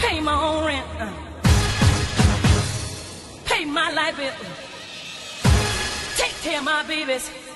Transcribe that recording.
Pay my own rent. Uh. Pay my life bill. Take care of my babies.